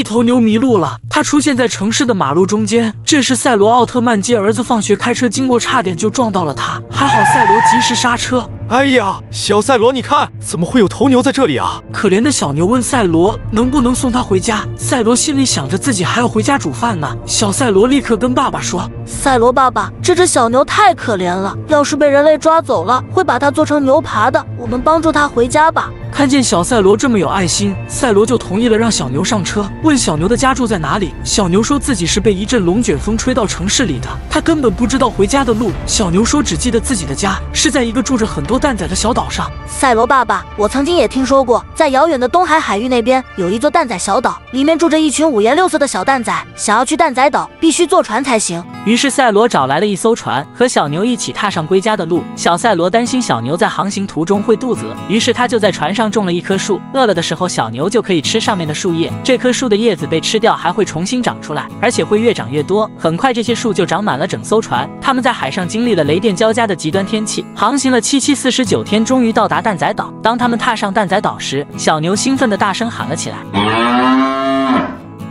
一头牛迷路了，它出现在城市的马路中间。这时，赛罗奥特曼接儿子放学开车经过，差点就撞到了他，还好赛罗及时刹车。哎呀，小赛罗，你看，怎么会有头牛在这里啊？可怜的小牛问赛罗能不能送他回家。赛罗心里想着自己还要回家煮饭呢。小赛罗立刻跟爸爸说：“赛罗爸爸，这只小牛太可怜了，要是被人类抓走了，会把它做成牛扒的。我们帮助它回家吧。”看见小赛罗这么有爱心，赛罗就同意了，让小牛上车，问小牛的家住在哪里。小牛说自己是被一阵龙卷风吹到城市里的，他根本不知道回家的路。小牛说只记得自己的家是在一个住着很多蛋仔的小岛上。赛罗爸爸，我曾经也听说过，在遥远的东海海域那边有一座蛋仔小岛，里面住着一群五颜六色的小蛋仔。想要去蛋仔岛，必须坐船才行。于是赛罗找来了一艘船，和小牛一起踏上归家的路。小赛罗担心小牛在航行途中会肚子饿，于是他就在船上种了一棵树。饿了的时候，小牛就可以吃上面的树叶。这棵树的叶子被吃掉，还会重新长出来，而且会越长越多。很快，这些树就长满了整艘船。他们在海上经历了雷电交加的极端天气，航行了七七四十九天，终于到达蛋仔岛。当他们踏上蛋仔岛时，小牛兴奋地大声喊了起来。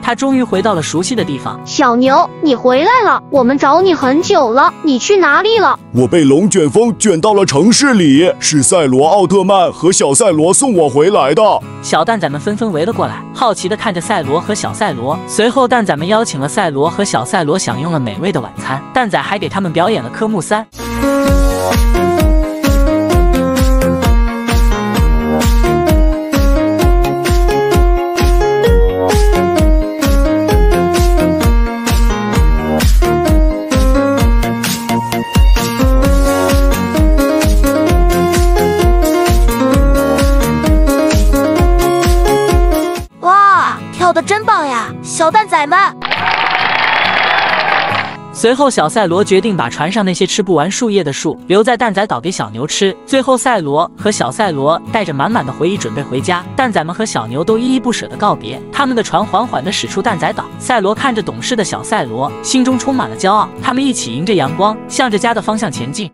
他终于回到了熟悉的地方。小牛，你回来了，我们找你很久了，你去哪里了？我被龙卷风卷到了城市里，是赛罗奥特曼和小赛罗送我回来的。小蛋仔们纷纷围了过来，好奇地看着赛罗和小赛罗。随后，蛋仔们邀请了赛罗和小赛罗享用了美味的晚餐。蛋仔还给他们表演了科目三。呀，小蛋仔们！随后，小赛罗决定把船上那些吃不完树叶的树留在蛋仔岛给小牛吃。最后，赛罗和小赛罗带着满满的回忆准备回家。蛋仔们和小牛都依依不舍的告别。他们的船缓缓地驶出蛋仔岛。赛罗看着懂事的小赛罗，心中充满了骄傲。他们一起迎着阳光，向着家的方向前进。